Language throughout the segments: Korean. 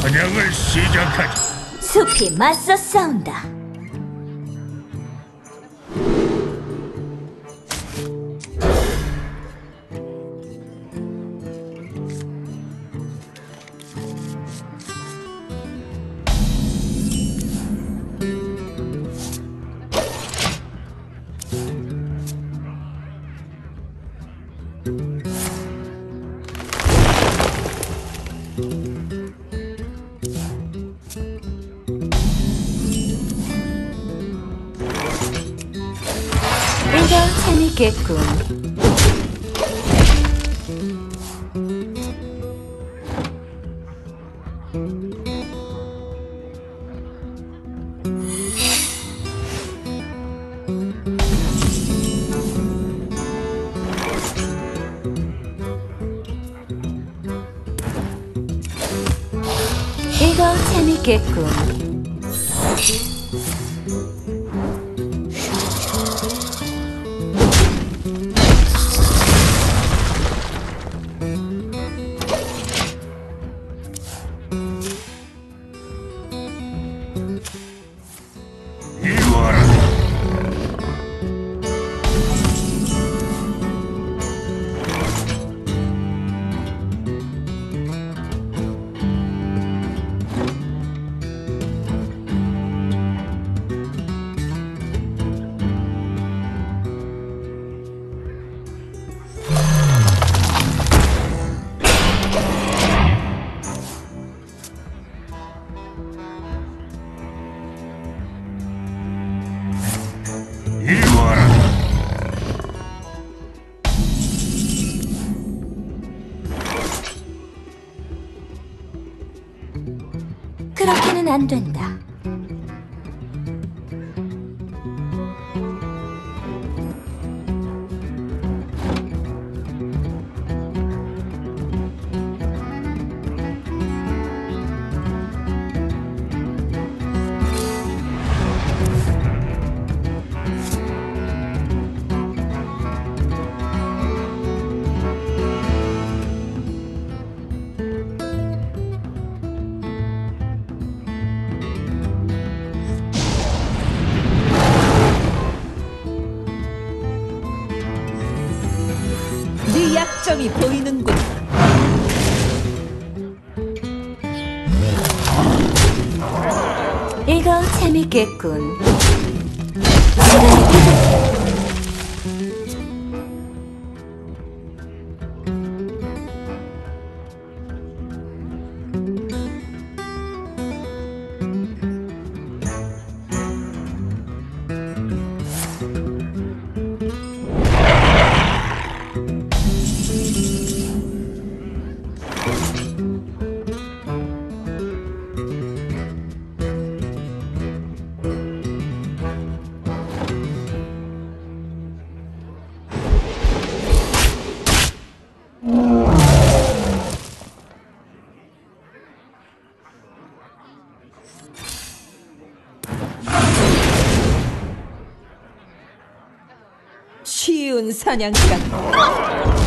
사냥을 시작하지. 숲이 맞서 싸운다. 이거 재밌겠군. 이거 재 그렇게는 안 된다. 네 약점이 보이는군. 이거 재밌겠군. 쉬운 사냥감.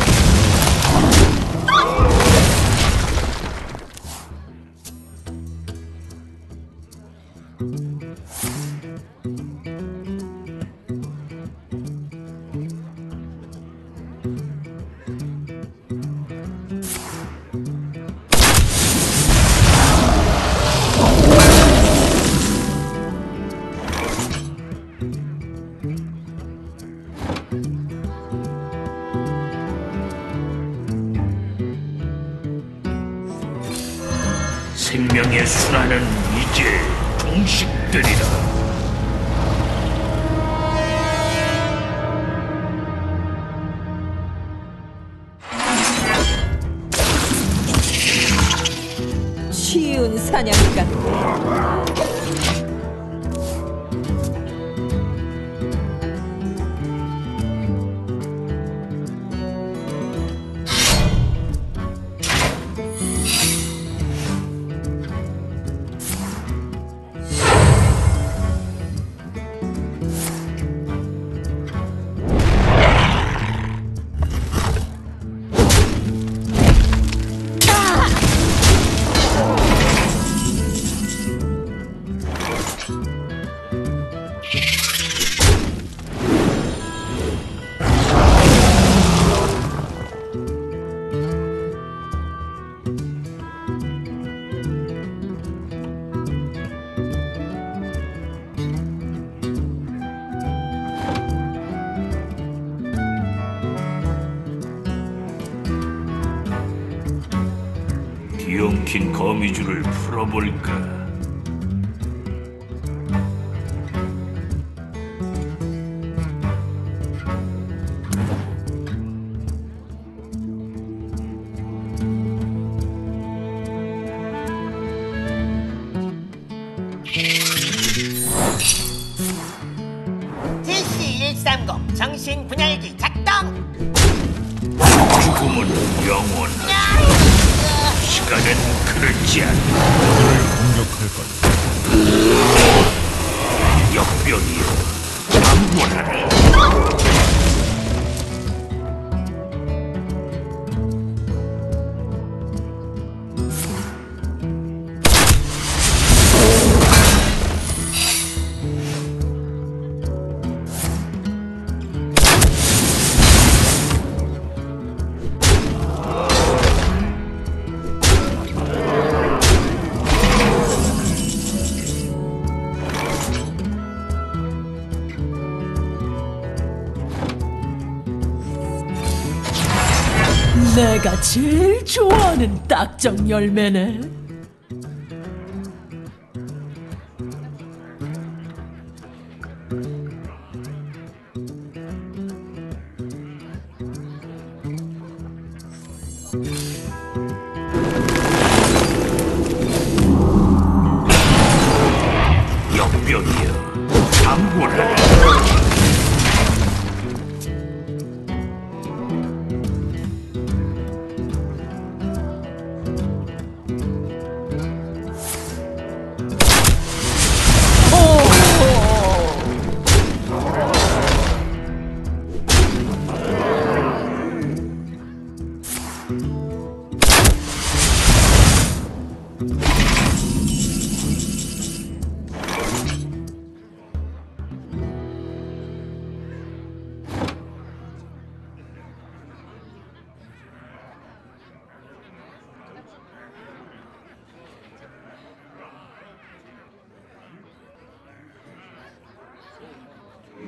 생명의 순환은 이제 종식되리라. 쉬운 사냥감. 거미줄을 풀어볼까? 그렇지 않다. 공격할 것. 역병이여 장군하라. 내가 제일 좋아하는 딱정 열매네.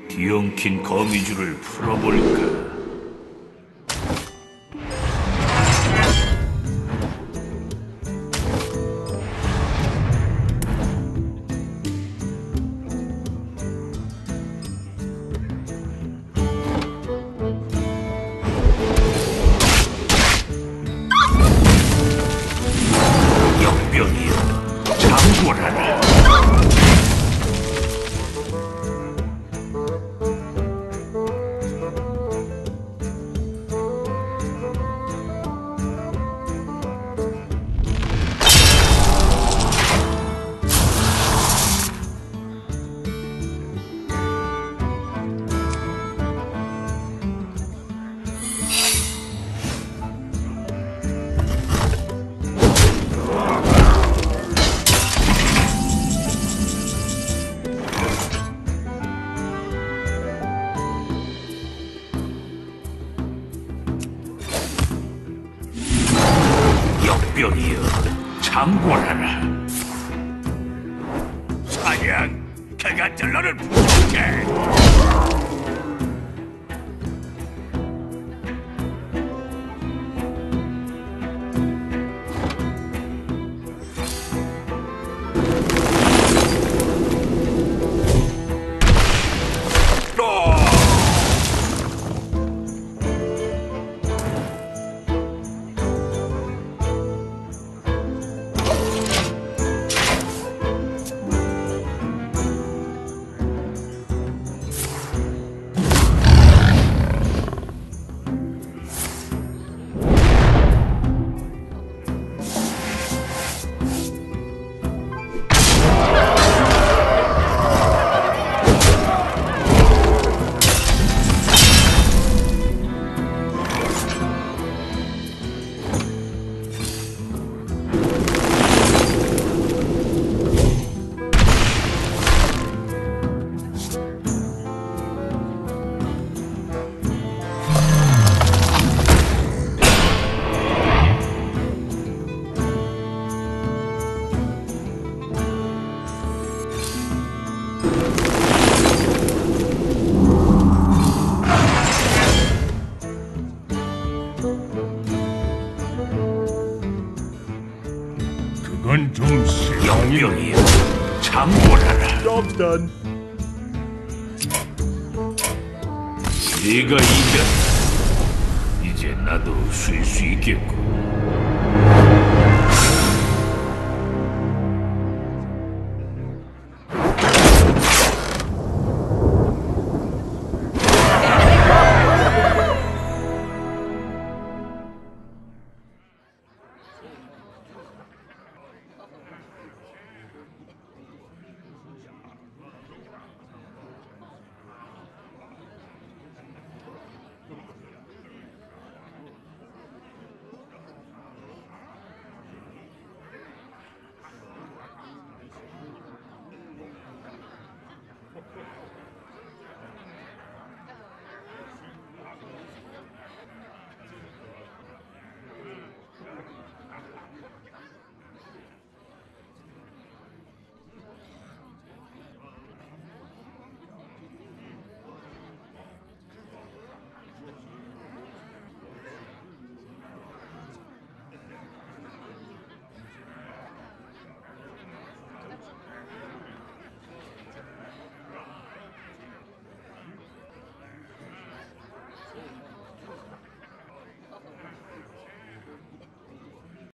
뒤엉킨 거미줄을 풀어볼까? 장군하라. 사냥, 그것들 너를 부족해. 이건 좀 실망이네. 역병이여 장군하라. 네가 이겼다 이제 나도 쉴 수 있겠고